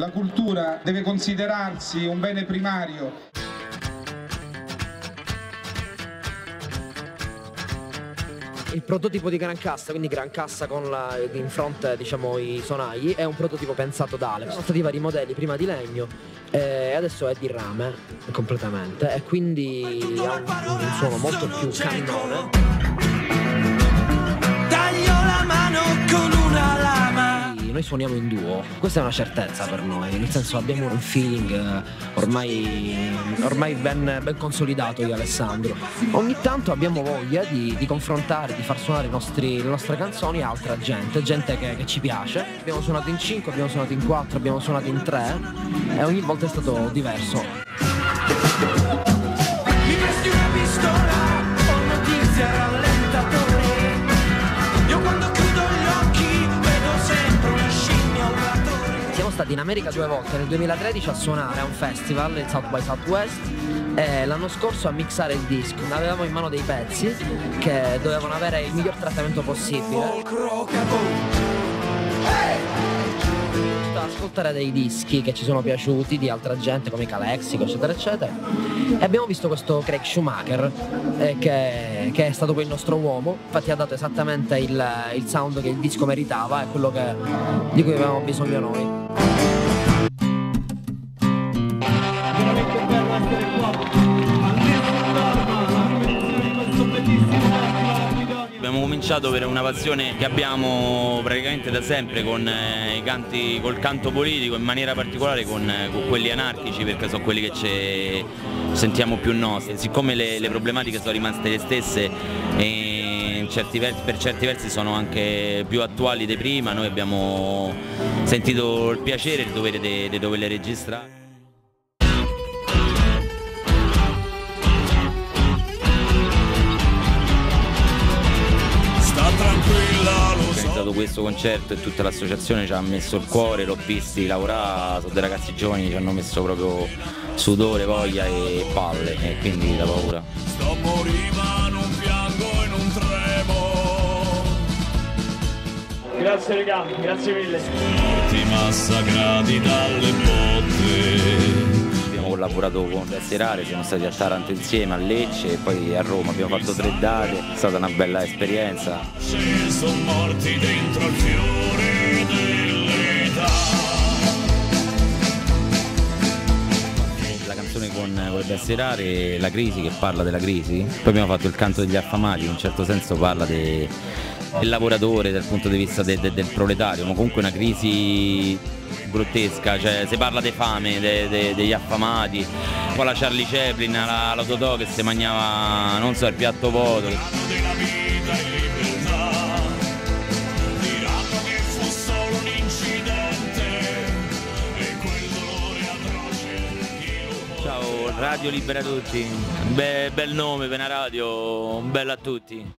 la cultura deve considerarsi un bene primario. Il prototipo di Gran Cassa, quindi Gran Cassa con la, in fronte diciamo, i sonagli, è un prototipo pensato da Ale. Sono stati vari modelli, prima di legno e adesso è di rame completamente e quindi ha un, un suono molto più cannone. Noi suoniamo in duo, questa è una certezza per noi, nel senso abbiamo un feeling eh, ormai, ormai ben, ben, consolidato io e Alessandro. Ogni tanto abbiamo voglia di, di confrontare, di far suonare nostri, le nostre canzoni a altra gente, gente che, che ci piace. Abbiamo suonato in 5, abbiamo suonato in 4, abbiamo suonato in 3 e ogni volta è stato diverso. Stati in America due volte, nel 2013 a suonare a un festival, il South by Southwest, e l'anno scorso a mixare il disco. Avevamo in mano dei pezzi che dovevano avere il miglior trattamento possibile. Ascoltare dei dischi che ci sono piaciuti di altra gente come Calexico, eccetera, eccetera. E abbiamo visto questo Craig Schumacher, eh, che, che, è stato poi il nostro uomo. Infatti, ha dato esattamente il, il sound che il disco meritava e quello che, di cui avevamo bisogno noi. Abbiamo cominciato per una passione che abbiamo praticamente da sempre con eh, canti, col canto politico, in maniera particolare con, eh, con quelli anarchici perché sono quelli che ci sentiamo più nostri. Siccome le, le problematiche sono rimaste le stesse e certi versi, per certi versi sono anche più attuali di prima, noi abbiamo sentito il piacere e il dovere di doverle registrare. Questo concerto e tutta l'associazione ci ha messo il cuore, l'ho visti lavorare, sono dei ragazzi giovani, ci hanno messo proprio sudore, voglia e palle e quindi da paura. Sto moriva, non piango e non tremo. Grazie regà, grazie mille. Morti massacrati dalle botte collaborato con Serare, siamo stati a Taranto insieme, a Lecce e poi a Roma, abbiamo fatto tre date, è stata una bella esperienza. Sono morti dentro il fiore dell'età. Con, con Besserare, La crisi che parla della crisi, poi abbiamo fatto il canto degli affamati, in un certo senso parla de, del lavoratore dal punto di vista de, de, del proletario, ma comunque una crisi grottesca, cioè si parla di fame, de, de, degli affamati, poi la Charlie Chaplin, la, la Totò che si mangiava, non so, il piatto vuoto. Ciao, Radio Libera Tutti, Be bel nome per una radio, bello a tutti.